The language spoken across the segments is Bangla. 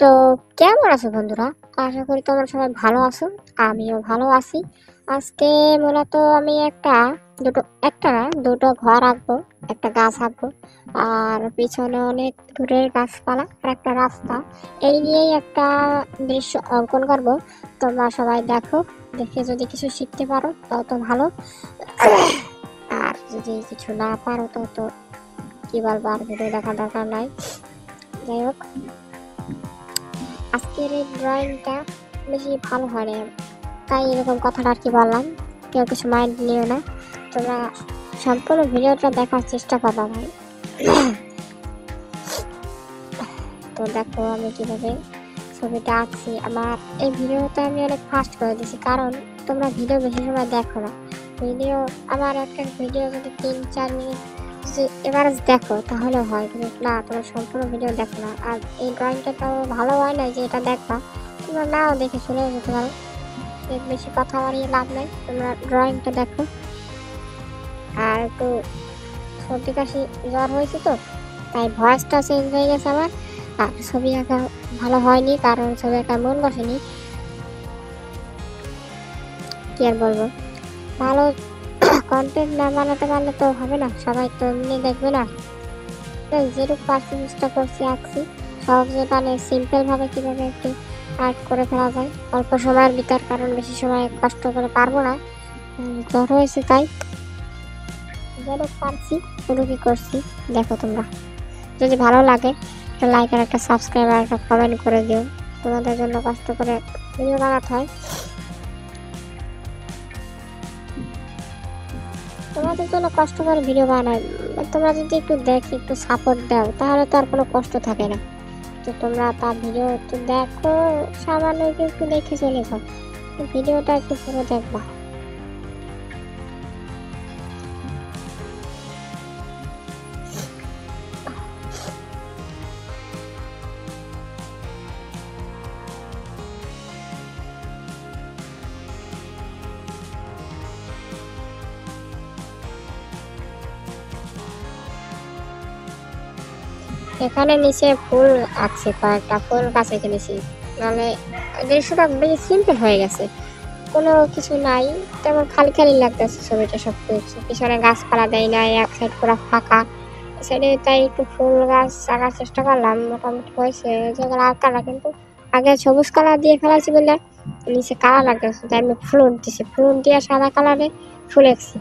তো কেমন আছো বন্ধুরা? আশা করি তোমরা সবাই ভালো আছো, আমিও ভালো আছি। আজকে মূলত আমি একটা দুটো, একটা না, দুটো ঘর আঁকবো, একটা গাছ আঁকবো। আর পিছনে অনেক দূরের গাছপালা আর একটা রাস্তা। এই নিয়েই একটা দৃশ্য অঙ্কন করব। তোমরা সবাই দেখো, দেখে যদি কিছু শিখতে পারো তত ভালো। আর যদি কিছু না পারো তত কি বলব, আর ভিডিও দেখা দরকার নাই। যাই হোক। আজকের ড্রয়িংটা বেশি ভালো হয়নি। তাই এরকম কথাটা আর কি বললাম, কেউ কিছু মাইন্ড নিও না। তোমরা সম্পূর্ণ ভিডিওটা দেখার চেষ্টা করবা ভাই। তো দেখো আমি কীভাবে ছবিটা আঁকছি। আমার এই ভিডিওটা আমি অনেক ফাস্ট করে দিয়েছি, কারণ তোমরা ভিডিও বেশি সময় দেখো না। ভিডিও, আমার একটা ভিডিও যদি তিন, চার মিনিট যদি এভারেজ দেখো, তাহলে হয়। কিন্তু না তোমরা সম্পূর্ণ ভিডিও দেখো না। আর এই ড্রয়িংটা তো ভালো হয় না যে এটা দেখবা। তোমরা নাও দেখে শুনে যেতে পারো। বেশি কথা বাড়িয়ে লাভ নেই। তোমরা ড্রয়িংটা দেখো। আর একটু সর্দি কাশি জ্বর হয়েছে তো, তাই ভয়েসটা চেঞ্জ হয়ে গেছে আমার। আর ছবি আঁকা ভালো হয়নি, কারণ ছবি আঁকা মন বসেনি। কি আর বলব? ভালো কন্টেন্ট না বানাতে পারলে তো হবে না, সবাই তো এমনি দেখবে না। তাই যেটুকু পারছি চেষ্টা করছি আঁকছি সহজে মানে সিম্পল ভাবে কীভাবে একটু আর্ট করে ফেলা যায়, অল্প সময়ের ভিতর, কারণ বেশি সময় কষ্ট করে পারব না। জ্বর হয়েছে তাই। যেটুকু পারছি সেটুকুই করছি। দেখো তোমরা। যদি ভালো লাগে, একটা লাইক আর একটা সাবস্ক্রাইব আর একটা কমেন্ট করে দিও। তোমাদের জন্য কষ্ট করে ভিডিও বানাতে হয়। তোমাদের জন্য কষ্ট করে ভিডিও বানাই। তোমরা যদি একটু দেখ, একটু সাপোর্ট দাও, তাহলে তো আর কোনো কষ্ট থাকে না। তো তোমরা তার ভিডিও একটু দেখো, সামান্য একটু দেখে চলে যাও। ভিডিওটা একটু পুরো দেখবা। এখানে নিচে ফুল আছে, কয়েকটা ফুল গাছে কিনেছি মানে দৃশ্যটা বেশি সিম্পল হয়ে গেছে। কোনো কিছু নাই, তেমন খালি খালি লাগতেছে ছবিটা সব কিছু পিছনে গাছপালা দেয় নাই, এক সাইড পুরো ফাঁকা। সাইডে তাই একটু ফুল গাছ আঁকার চেষ্টা করলাম, মোটামুটি হয়েছে। যেগুলো আঁকালা কিন্তু আগে সবুজ কালার দিয়ে ফেলাছি বলে নিচে কালার লাগতেছে। তাই আমি ফুল দিছি ফুল দিয়ে সাদা কালারে ফুল এঁকছি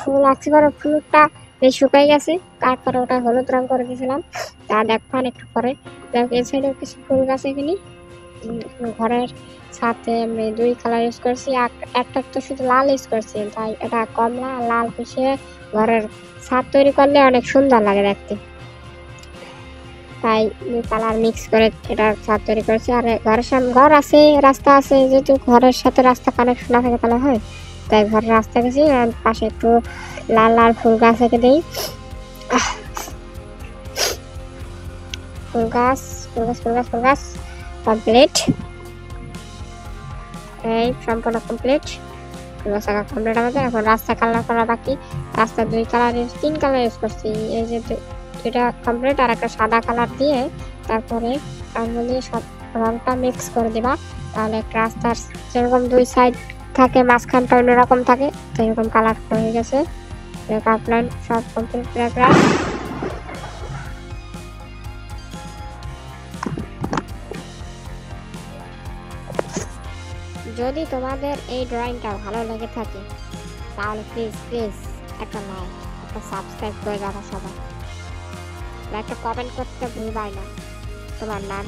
ফুল আঁকছি পরে ফ্লুটটা শুকাই গেছে। তারপরে ওটা হলুদ রং করে দিয়েছিলাম। তা দেখবেন একটু পরে। সাইডে কিছু ফুল গাছ এখানে। ঘরের সাথে আমি দুই কালার ইউজ করছি। এক- একটা তো শুধু লাল ইউজ করছি। তাই এটা কমলা লাল মিশিয়ে ঘরের ছাদ তৈরি করলে অনেক সুন্দর লাগে দেখতে। তাই কালার মিক্স করে এটা ছাদ তৈরি করেছি। আর ঘরের সামনে ঘর আছে, রাস্তা আছে। যেহেতু ঘরের সাথে রাস্তা কানেকশন না থাকে তাহলে হয়। তাই ঘরের রাস্তা গেছি, আর পাশে একটু লাল লাল ফুল গাছ এঁকে দিই। ফুল গাছ ফুল গাছ ফুল গাছ ফুল গাছ কমপ্লিট এই সম্পূর্ণ কমপ্লিট আঁকা কমপ্লিট আমাদের, এখন রাস্তা কালার করা বাকি। রাস্তা দুই কালার তিন কালার ইউজ করছি। এই যে দুইটা কমপ্লিট আর একটা সাদা কালার দিয়ে তারপরে তার সব রংটা মিক্স করে দিবা। তাহলে রাস্তার যেরকম দুই সাইড থাকে, মাঝখানটা অন্যরকম থাকে, তো এরকম কালার হয়ে গেছে। আপনার সব কমপ্লিট প্রায় যদি তোমাদের এই ড্রয়িংটা ভালো লেগে থাকে, তাহলে প্লিজ প্লিজ একটা লাইক একটা সাবস্ক্রাইব করে যাব সবাই। একটা কমেন্ট করতে ভুলবাই না। তোমার নাম?